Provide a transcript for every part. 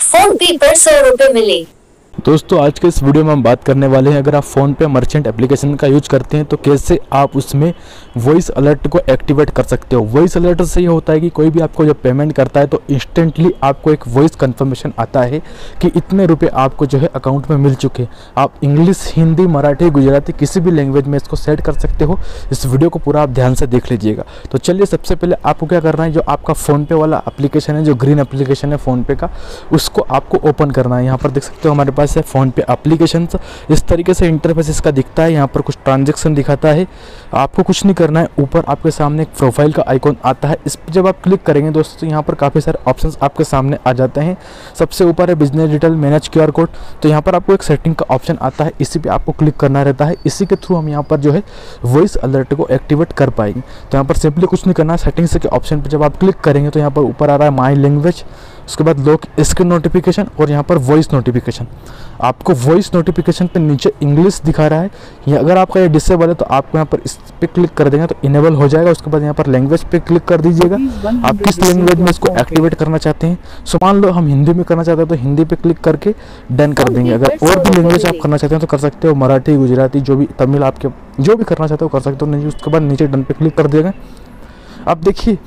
Phone पे पर सौ रूपए मिले दोस्तों, आज के इस वीडियो में हम बात करने वाले हैं, अगर आप फ़ोन पे मर्चेंट एप्लीकेशन का यूज़ करते हैं तो कैसे आप उसमें वॉइस अलर्ट को एक्टिवेट कर सकते हो? वॉइस अलर्ट से ये होता है कि कोई भी आपको जब पेमेंट करता है तो इंस्टेंटली आपको एक वॉइस कंफर्मेशन आता है कि इतने रुपए आपको जो है अकाउंट में मिल चुके आप इंग्लिश हिंदी मराठी गुजराती किसी भी लैंग्वेज में इसको सेट कर सकते हो। इस वीडियो को पूरा आप ध्यान से देख लीजिएगा। तो चलिए, सबसे पहले आपको क्या करना है, जो आपका फ़ोनपे वाला एप्लीकेशन है, जो ग्रीन एप्लीकेशन है फ़ोनपे का, उसको आपको ओपन करना है। यहाँ पर देख सकते हो हमारे पास है फ़ोन पे अप्लीकेशन इस तरीके से इंटरफेस इसका दिखता है, यहाँ पर कुछ ट्रांजेक्शन दिखाता है। आपको कुछ नहीं करना है, ऊपर आपके सामने एक प्रोफ़ाइल का आइकॉन आता है। इस पर जब आप क्लिक करेंगे दोस्तों, यहाँ पर काफ़ी सारे ऑप्शन आपके सामने आ जाते हैं। सबसे ऊपर है business detail manage QR code तो यहाँ पर आपको एक सेटिंग का ऑप्शन आता है, इसी पर आपको क्लिक करना रहता है। इसी के थ्रू हम यहाँ पर जो है वॉइस अलर्ट को एक्टिवेट कर पाएँगे। तो यहाँ पर सिंपली कुछ नहीं करना है सेटिंग्स के ऑप्शन पर जब आप क्लिक करेंगे तो यहाँ पर ऊपर आ रहा है माई लैंग्वेज उसके बाद लोग स्क्रीन नोटिफिकेशन और यहाँ पर वॉइस नोटिफिकेशन आपको वॉइस नोटिफिकेशन पे नीचे इंग्लिश दिखा रहा है। या अगर आपका ये डिसेबल है तो आपको यहाँ पर इस पर क्लिक कर देंगे तो इनेबल हो जाएगा। उसके बाद यहाँ पर लैंग्वेज पे क्लिक कर दीजिएगा। आप किस लैंग्वेज में इसको एक्टिवेट करना चाहते हैं? सो मान लो हम हिंदी में करना चाहते हैं तो हिंदी पे क्लिक करके डन कर देंगे। अगर और भी लैंग्वेज आप करना चाहते हैं तो कर सकते हो मराठी, गुजराती, जो भी तमिल आपके, जो भी करना चाहते हो कर सकते हो। उसके बाद नीचे डन पे क्लिक कर देगा। अब देखिए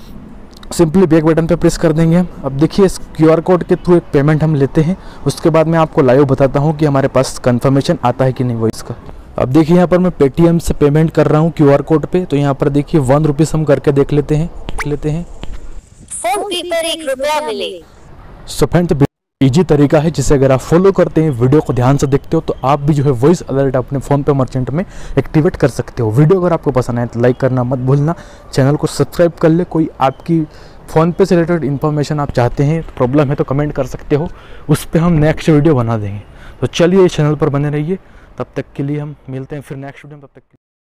सिंपली बैक बटन पे प्रेस कर देंगे अब देखिए इस क्यूआर कोड के थ्रू एक पेमेंट हम लेते हैं। उसके बाद मैं आपको लाइव बताता हूँ कि हमारे पास कन्फर्मेशन आता है कि नहीं वो इसका। अब देखिए यहाँ पर मैं पेटीएम से पेमेंट कर रहा हूँ क्यू आर कोड पे। तो यहाँ पर देखिए वन रुपीज़ हम करके देख लेते हैं देख लेते हैं। फ़ोन पे पर एक रुपया मिले। सो फ्रेंड इजी तरीका है जिसे अगर आप फॉलो करते हैं वीडियो को ध्यान से देखते हो तो आप भी जो है वॉइस अलर्ट अपने फ़ोन पे मर्चेंट में एक्टिवेट कर सकते हो। वीडियो अगर आपको पसंद आए तो लाइक करना मत भूलना। चैनल को सब्सक्राइब कर ले। कोई आपकी फ़ोन पे से रिलेटेड इन्फॉर्मेशन आप चाहते हैं प्रॉब्लम है तो कमेंट कर सकते हो। उस पर हम नेक्स्ट वीडियो बना देंगे। तो चलिए इस चैनल पर बने रहिए। तब तक के लिए हम मिलते हैं फिर नेक्स्ट वीडियो में। तब तक